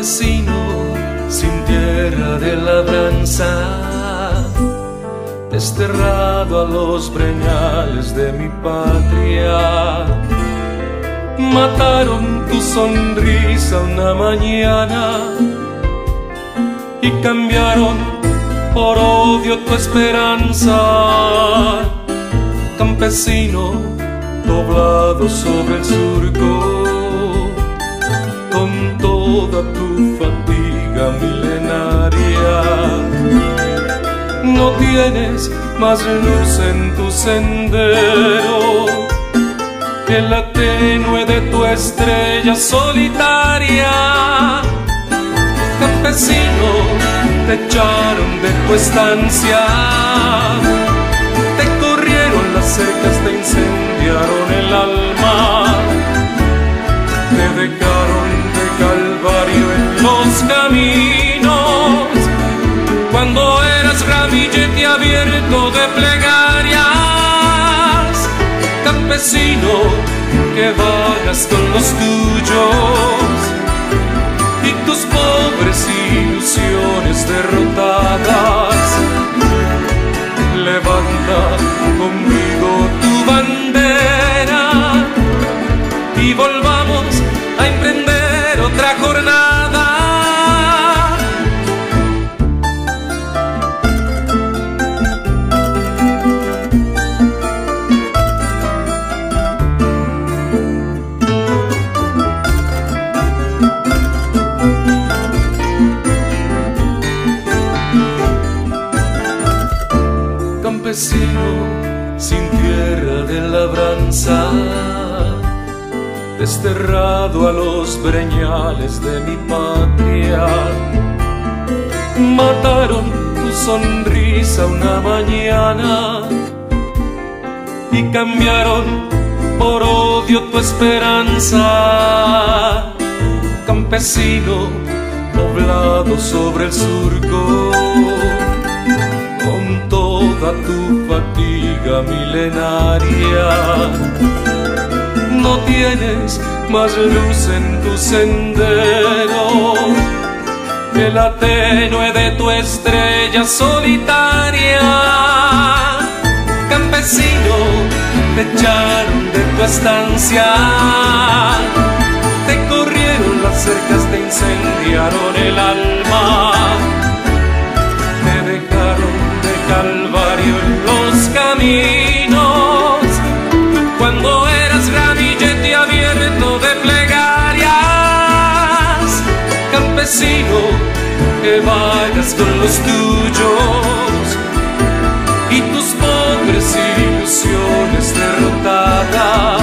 campesino sin tierra de labranza, desterrado a los breñales de mi patria. Mataron tu sonrisa una mañana y cambiaron por odio tu esperanza. Campesino doblado sobre el surco toda tu fatiga milenaria. No tienes más luz en tu sendero que la tenue de tu estrella solitaria. Campesino, te echaron de tu estancia, caminos, cuando eras ramillete abierto de plegarias, campesino, que vagas con los tuyos y tus pobres ilusiones derrotadas. Levanta conmigo tu bandera y volvamos Campesino sin tierra de labranza, desterrado a los breñales de mi patria. Mataron tu sonrisa una mañana y cambiaron por odio tu esperanza. Campesino poblado sobre el surco tu fatiga milenaria. No tienes más luz en tu sendero que la tenue de tu estrella solitaria. Campesino, te echaron de tu estancia, te corrieron las cercas, te incendiaron el alma que vayas con los tuyos y tus pobres ilusiones derrotadas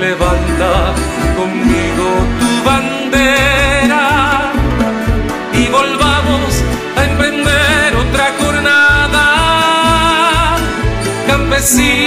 levanta conmigo tu bandera y volvamos a emprender otra jornada. Campesino,